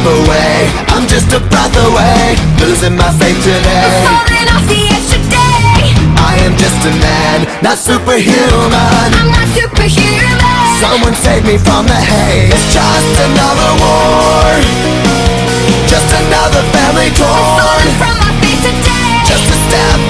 step away. I'm just a breath away. Losing my faith today. Falling off the edge today. I am just a man, not superhuman. I'm not superhuman. Someone save me from the hate. It's just another war. Just another family torn. I'm falling from my faith today. Just a step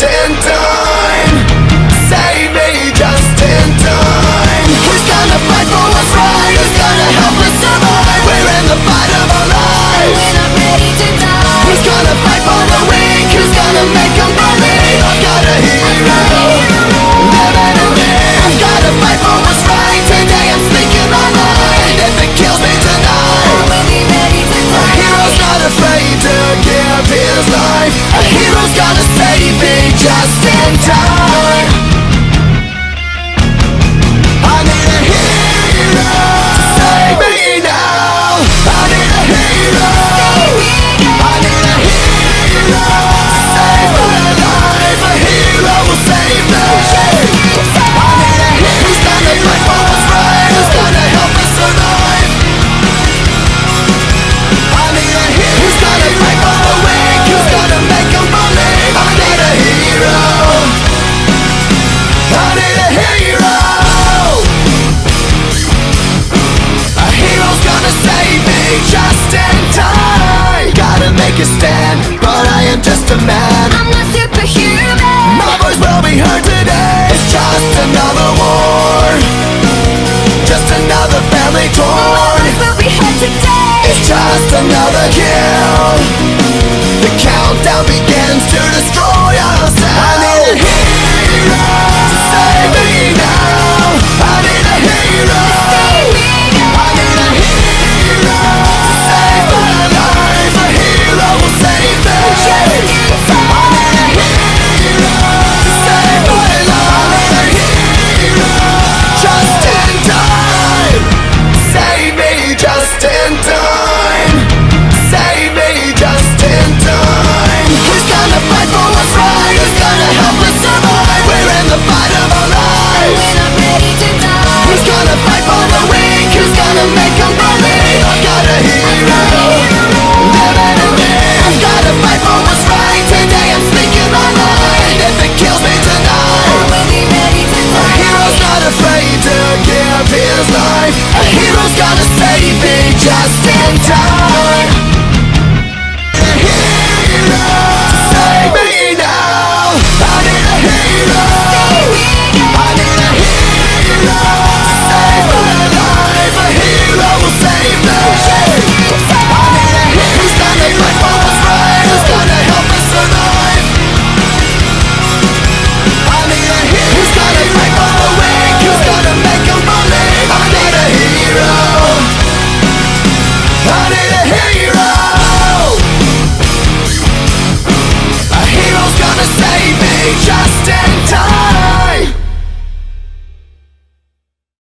stand up. time the kill The countdown begins to destroy